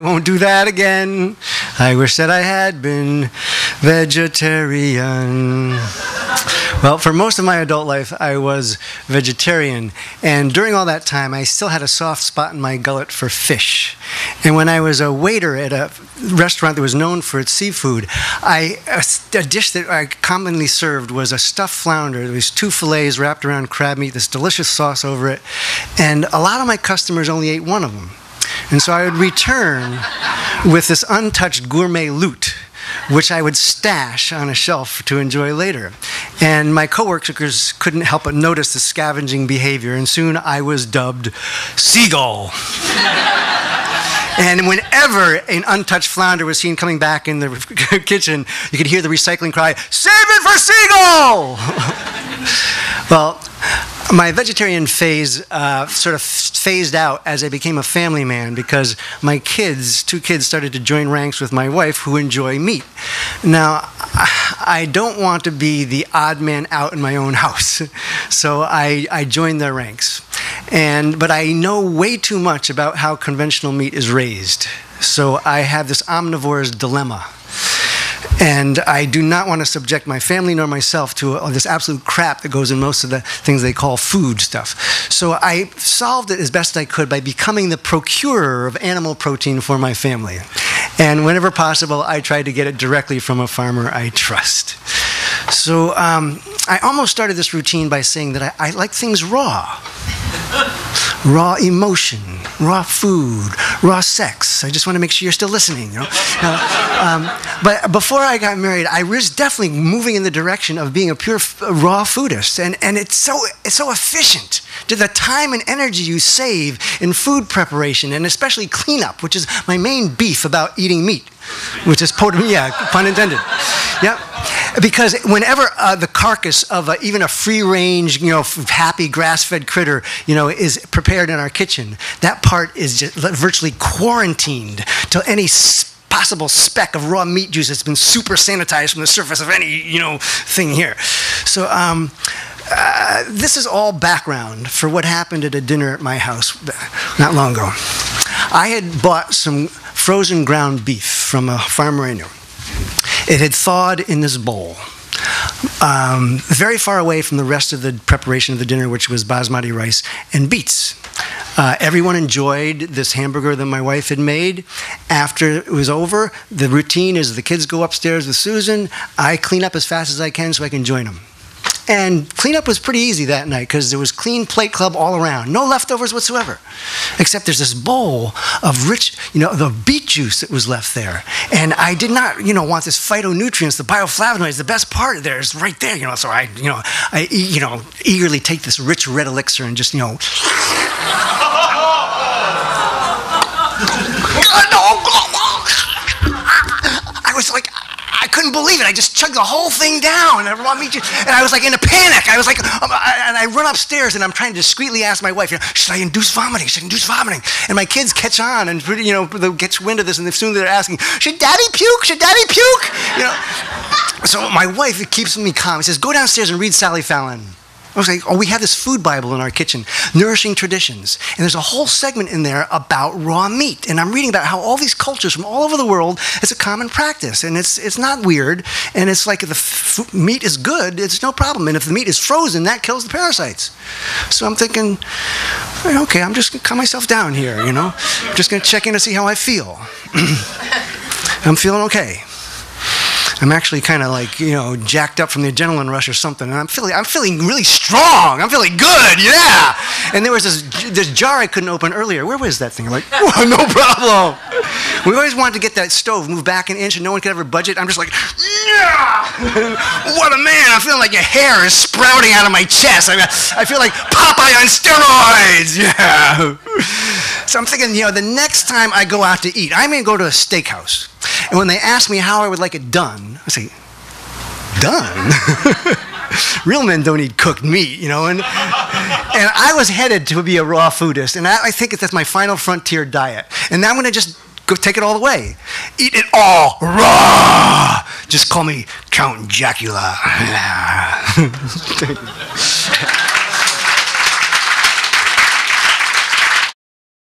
Won't do that again. I wish that I had been vegetarian. Well, for most of my adult life, I was vegetarian. And during all that time, I still had a soft spot in my gullet for fish. And when I was a waiter at a restaurant that was known for its seafood, I, a, a dish that I commonly served was a stuffed flounder. There was two fillets wrapped around crab meat, this delicious sauce over it. And a lot of my customers only ate one of them. And so I would return with this untouched gourmet loot, which I would stash on a shelf to enjoy later. And my coworkers couldn't help but notice the scavenging behavior, and soon I was dubbed Seagull. And whenever an untouched flounder was seen coming back in the kitchen, you could hear the recycling cry, Save it for Seagull! well, my vegetarian phase uh, sort of phased out as I became a family man because my kids, two kids, started to join ranks with my wife who enjoy meat. Now, I don't want to be the odd man out in my own house, so I, I joined their ranks. And, but I know way too much about how conventional meat is raised. So I have this omnivore's dilemma. And I do not want to subject my family nor myself to this absolute crap that goes in most of the things they call food stuff. So I solved it as best I could by becoming the procurer of animal protein for my family. And whenever possible, I try to get it directly from a farmer I trust. So um, I almost started this routine by saying that I, I like things raw raw emotion, raw food, raw sex. I just want to make sure you're still listening. You know? uh, um, but before I got married, I was definitely moving in the direction of being a pure raw foodist, and, and it's so it's so efficient. To the time and energy you save in food preparation and especially cleanup, which is my main beef about eating meat, which is yeah, pun intended. Yep. Because whenever uh, the carcass of a, even a free-range, you know, happy grass-fed critter, you know, is prepared in our kitchen, that part is just virtually quarantined till any possible speck of raw meat juice that's been super sanitized from the surface of any, you know, thing here. So. Um, uh, this is all background for what happened at a dinner at my house not long ago. I had bought some frozen ground beef from a farmer I knew. It had thawed in this bowl. Um, very far away from the rest of the preparation of the dinner, which was basmati rice and beets. Uh, everyone enjoyed this hamburger that my wife had made. After it was over, the routine is the kids go upstairs with Susan. I clean up as fast as I can so I can join them. And cleanup was pretty easy that night because there was clean plate club all around, no leftovers whatsoever. Except there's this bowl of rich, you know, the beet juice that was left there. And I did not, you know, want this phytonutrients, the bioflavonoids, the best part of there is right there, you know. So I, you know, I, you know, eagerly take this rich red elixir and just, you know. I believe it. I just chugged the whole thing down. And I was like in a panic. I was like, um, and I run upstairs and I'm trying to discreetly ask my wife, you know, should I induce vomiting? Should I induce vomiting? And my kids catch on and, you know, they get wind of this and soon they're asking, should daddy puke? Should daddy puke? You know. So my wife keeps me calm. She says, go downstairs and read Sally Fallon. I was like, oh, we have this food Bible in our kitchen, Nourishing Traditions. And there's a whole segment in there about raw meat. And I'm reading about how all these cultures from all over the world, it's a common practice. And it's, it's not weird. And it's like if the meat is good, it's no problem. And if the meat is frozen, that kills the parasites. So I'm thinking, okay, I'm just going to calm myself down here, you know? I'm just going to check in to see how I feel. I'm feeling okay. I'm actually kind of like you know jacked up from the adrenaline rush or something, and I'm feeling I'm feeling really strong. I'm feeling good, yeah. And there was this this jar I couldn't open earlier. Where was that thing? I'm like, no problem. We always wanted to get that stove moved back an inch, and no one could ever budget. I'm just like, yeah. what a man! I'm feeling like your hair is sprouting out of my chest. I, I feel like Popeye on steroids. Yeah. So I'm thinking, you know, the next time I go out to eat, I may go to a steakhouse. And when they ask me how I would like it done, I say, done? Real men don't eat cooked meat, you know. And, and I was headed to be a raw foodist, and I, I think that's my final frontier diet. And now I'm to just go take it all the way. Eat it all raw. Just call me Count Jackula.